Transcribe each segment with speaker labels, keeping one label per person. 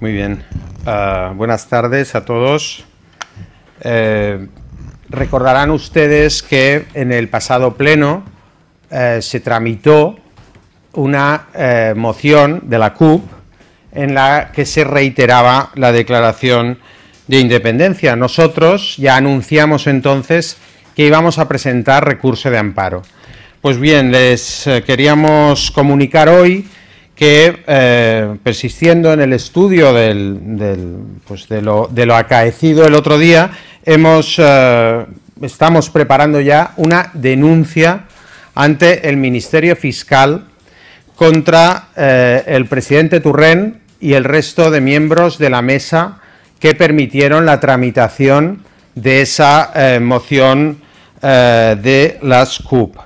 Speaker 1: Muy bien. Ah, buenas tardes a todos. Eh, recordarán ustedes que en el pasado pleno eh, se tramitó una eh, moción de la CUP en la que se reiteraba la declaración de independencia. Nosotros ya anunciamos entonces que íbamos a presentar recurso de amparo. Pues bien, les queríamos comunicar hoy que eh, persistiendo en el estudio pues de, lo, acaecido el otro día, hemos, eh, estamos preparando ya una denuncia ante el Ministerio Fiscal contra eh, el presidente Turren y el resto de miembros de la mesa que permitieron la tramitación de esa moción de las CUP.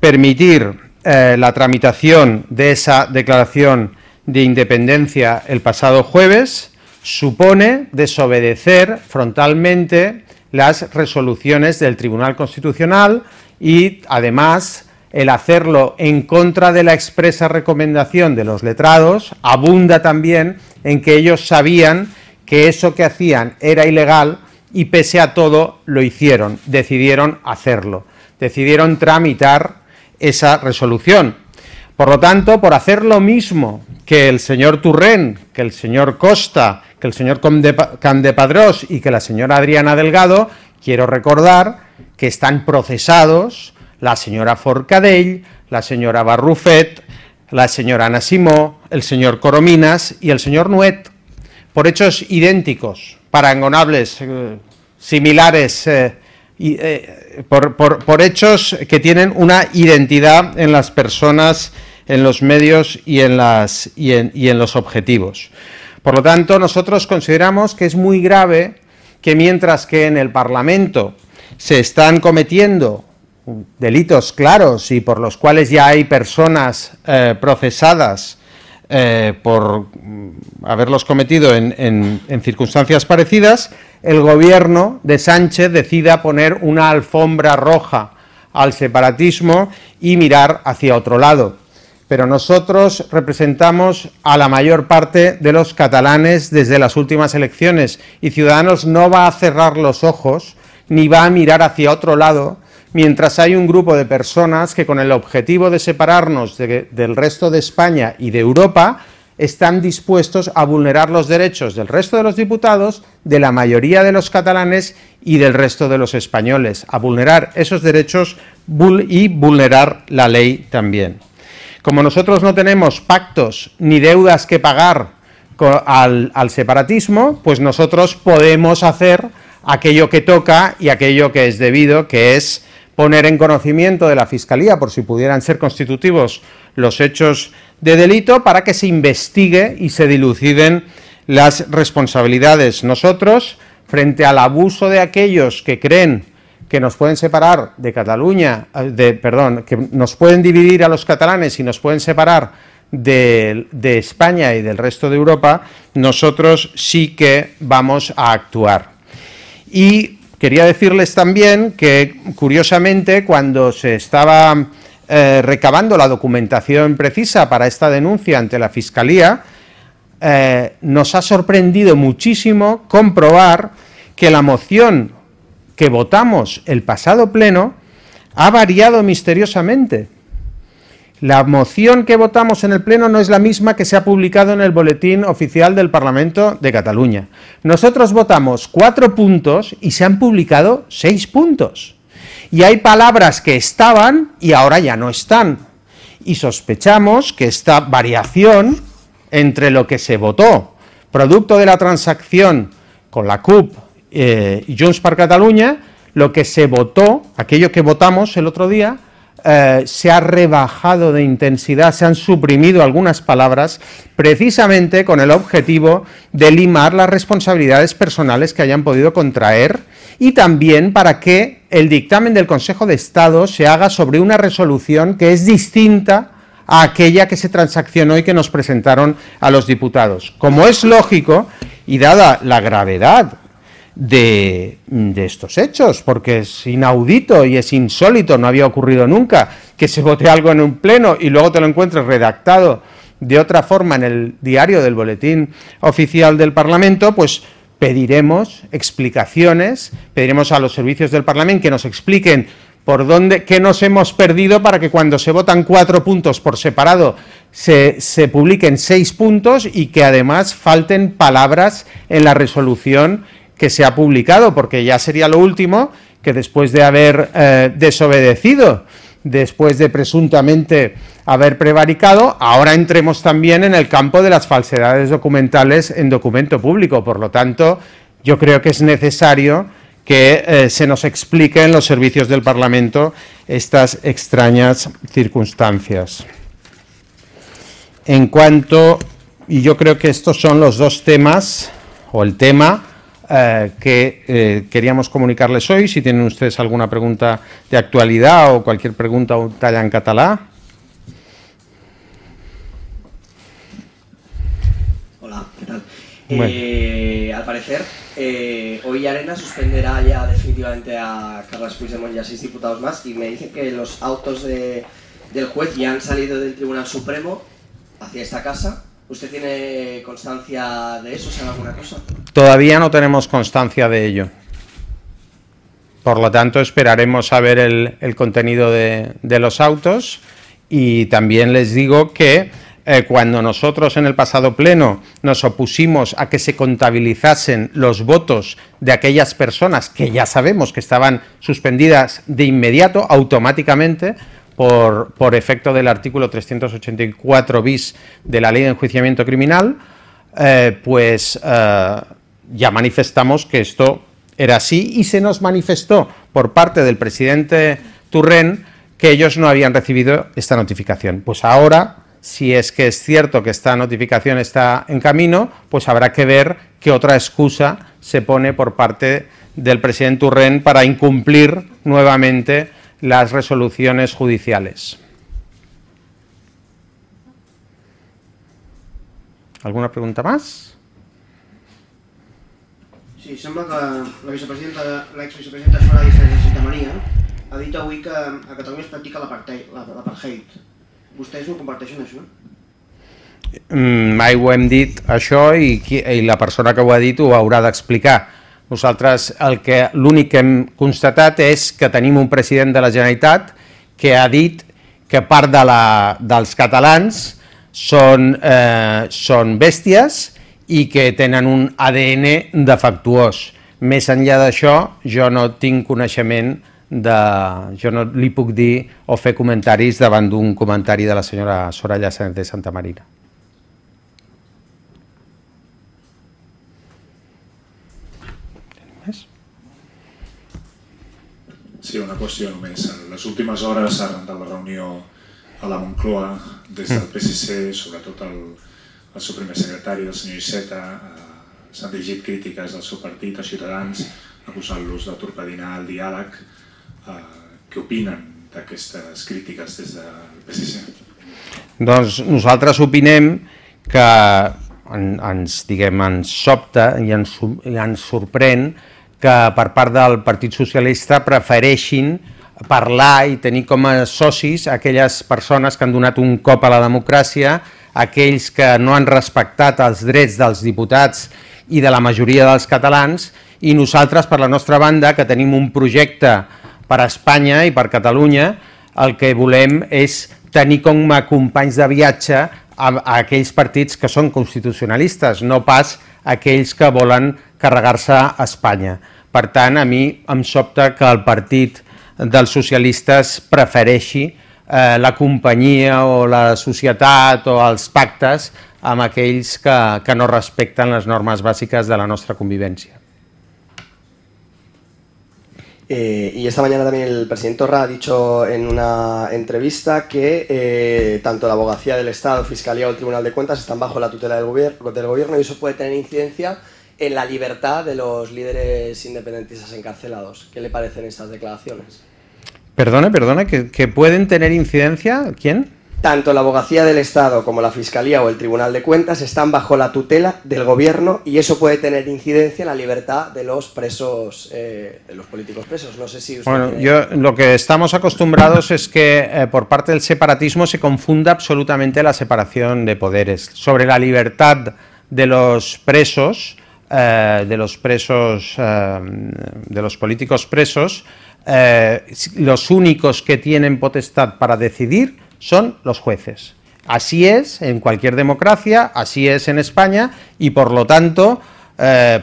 Speaker 1: Permitir eh, la tramitación de esa declaración de independencia el pasado jueves supone desobedecer frontalmente las resoluciones del Tribunal Constitucional y además el hacerlo en contra de la expresa recomendación de los letrados abunda también en que ellos sabían que eso que hacían era ilegal y pese a todo lo hicieron, decidieron hacerlo, decidieron tramitar esa resolución. Por lo tanto, por hacer lo mismo que el señor Turren, que el señor Costa, que el señor Candepadrós y que la señora Adriana Delgado, quiero recordar que están procesados la señora Forcadell, la señora Barrufet, la señora Ana Simó, el señor Corominas y el señor Nuet, por hechos idénticos, parangonables, eh, similares, eh, eh, por, hechos que tienen una identidad en las personas, en los medios y en, los objetivos. Por lo tanto, nosotros consideramos que es muy grave que mientras que en el Parlamento se están cometiendo delitos claros y por los cuales ya hay personas eh, procesadas eh, por haberlos cometido en, circunstancias parecidas, el gobierno de Sánchez decida poner una alfombra roja al separatismo y mirar hacia otro lado. Pero nosotros representamos a la mayor parte de los catalanes desde las últimas elecciones y Ciudadanos no va a cerrar los ojos ni va a mirar hacia otro lado mientras hay un grupo de personas que con el objetivo de separarnos del resto de España y de Europa están dispuestos a vulnerar los derechos del resto de los diputados, de la mayoría de los catalanes y del resto de los españoles, a vulnerar esos derechos y vulnerar la ley también. Como nosotros no tenemos pactos ni deudas que pagar al, separatismo, pues nosotros podemos hacer aquello que toca y aquello que es debido, que es poner en conocimiento de la Fiscalía, por si pudieran ser constitutivos los hechos de delito, para que se investigue y se diluciden las responsabilidades. Nosotros, frente al abuso de aquellos que creen que nos pueden separar de Cataluña, de, perdón, que nos pueden dividir a los catalanes y nos pueden separar de, de España y del resto de Europa, nosotros sí que vamos a actuar. Y Quería decirles también que, curiosamente, cuando se estaba eh, recabando la documentación precisa para esta denuncia ante la Fiscalía, eh, nos ha sorprendido muchísimo comprobar que la moción que votamos el pasado pleno ha variado misteriosamente. La moción que votamos en el Pleno no es la misma que se ha publicado en el Boletín Oficial del Parlamento de Cataluña. Nosotros votamos cuatro puntos y se han publicado seis puntos. Y hay palabras que estaban y ahora ya no están. Y sospechamos que esta variación entre lo que se votó, producto de la transacción con la CUP eh, y Junts per Catalunya, lo que se votó, aquello que votamos el otro día, eh, se ha rebajado de intensidad, se han suprimido algunas palabras, precisamente con el objetivo de limar las responsabilidades personales que hayan podido contraer y también para que el dictamen del Consejo de Estado se haga sobre una resolución que es distinta a aquella que se transaccionó y que nos presentaron a los diputados. Como es lógico, y dada la gravedad de, estos hechos, porque es inaudito y es insólito, no había ocurrido nunca que se vote algo en un pleno y luego te lo encuentres redactado de otra forma en el diario del Boletín Oficial del Parlamento, pues pediremos explicaciones, pediremos a los servicios del Parlamento que nos expliquen por dónde, qué nos hemos perdido para que cuando se votan cuatro puntos por separado se, se, publiquen seis puntos y que además falten palabras en la resolución que se ha publicado, porque ya sería lo último que después de haber eh, desobedecido, después de presuntamente haber prevaricado, ahora entremos también en el campo de las falsedades documentales en documento público. Por lo tanto, yo creo que es necesario que eh, se nos explique en los servicios del Parlamento estas extrañas circunstancias. En cuanto, y yo creo que estos son los dos temas, o el tema eh, que eh, queríamos comunicarles hoy, si tienen ustedes alguna pregunta de actualidad o cualquier pregunta o talla en catalán.
Speaker 2: Hola, ¿qué tal? Eh, al parecer, eh, hoy Arena suspenderá ya definitivamente a Carlos Puigdemont y a seis diputados más y me dicen que los autos de, del juez ya han salido del Tribunal Supremo hacia esta casa. ¿Usted tiene constancia de eso? ¿Sabe alguna cosa?
Speaker 1: Todavía no tenemos constancia de ello. Por lo tanto, esperaremos a ver el, contenido de, de los autos y también les digo que eh, cuando nosotros en el pasado pleno nos opusimos a que se contabilizasen los votos de aquellas personas que ya sabemos que estaban suspendidas de inmediato, automáticamente, por, efecto del artículo 384 bis de la Ley de Enjuiciamiento Criminal, eh, pues eh, ya manifestamos que esto era así y se nos manifestó por parte del presidente Turren que ellos no habían recibido esta notificación. Pues ahora si es que es cierto que esta notificación está en camino, pues habrá que ver qué otra excusa se pone por parte del presidente Turren para incumplir nuevamente las resoluciones judiciales. ¿Alguna pregunta más?
Speaker 3: Sí, sembla que la vicepresidenta, l'exvicepresidenta Soraya Sánchez Santa Maria ha dit avui que a Catalunya es practica l'apartheid. Vostès ho comparteixen, això?
Speaker 1: Mm, mai ho hem dit, això, i, qui, i la persona que ho ha dit ho haurà d'explicar. Nosaltres el que l'únic que hem constatat és que tenim un president de la Generalitat que ha dit que part de la, dels catalans són, eh, són bèsties i que tenen un ADN defectuós. Més enllà d'això, jo no tinc coneixement de... Jo no li puc dir o fer comentaris davant d'un comentari de la senyora Soraya Sánchez de Santa Marina.
Speaker 4: Sí, una qüestió només. En les últimes hores, arran de la reunió a la Moncloa, des del PSC, sobretot el, el seu primer secretari, el senyor Iceta, eh, s'han dirigit crítiques al seu partit, a Ciutadans, acusant-los de torpedinar el diàleg. Eh, què opinen d'aquestes crítiques des del PSC?
Speaker 1: Doncs nosaltres opinem que en, ens, diguem, ens sobta i ens, i ens sorprèn que per part del Partit Socialista prefereixin parlar i tenir com a socis aquelles persones que han donat un cop a la democràcia, aquells que no han respectat els drets dels diputats i de la majoria dels catalans, i nosaltres, per la nostra banda, que tenim un projecte per a Espanya i per Catalunya, el que volem és tenir com a companys de viatge a, a aquells partits que són constitucionalistes, no pas aquells que volen carregar-se a Espanya. Per tant, a mi em sobta que el partit dels socialistes prefereixi eh, la companyia o la societat o els pactes amb aquells que, que no respecten les normes bàsiques de la nostra convivència.
Speaker 2: Eh, y esta mañana también el presidente Torra ha dicho en una entrevista que eh, tanto la abogacía del Estado, Fiscalía o el Tribunal de Cuentas están bajo la tutela del, gobierno, del gobierno y eso puede tener incidencia en la libertad de los líderes independentistas encarcelados. ¿Qué le parecen estas declaraciones?
Speaker 1: Perdone, perdone, ¿que, que pueden tener incidencia? ¿Quién?
Speaker 2: tanto la abogacía del Estado como la Fiscalía o el Tribunal de Cuentas están bajo la tutela del gobierno y eso puede tener incidencia en la libertad de los presos, eh, de los políticos presos. No sé si usted
Speaker 1: Bueno,
Speaker 2: tiene-
Speaker 1: yo lo que estamos acostumbrados es que eh, por parte del separatismo se confunda absolutamente la separación de poderes. Sobre la libertad de los presos, eh, de los presos, eh, de los políticos presos, eh, los únicos que tienen potestad para decidir son los jueces. Así es en cualquier democracia, así es en España y por lo tanto,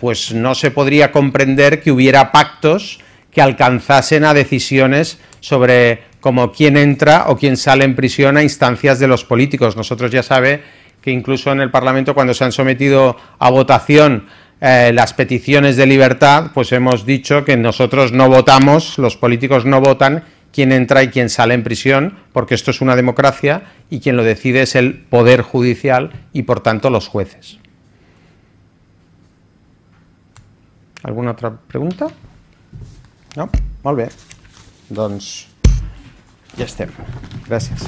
Speaker 1: pues no se podría comprender que hubiera pactos que alcanzasen a decisiones sobre como quién entra o quién sale en prisión a instancias de los políticos. Nosotros ya sabe que incluso en el Parlamento cuando se han sometido a votación eh, las peticiones de libertad, pues hemos dicho que nosotros no votamos, los políticos no votan quién entra y quién sale en prisión, porque esto es una democracia y quien lo decide es el Poder Judicial y por tanto los jueces. ¿Alguna otra pregunta? No? Molt bé. Doncs ja estem. Gràcies.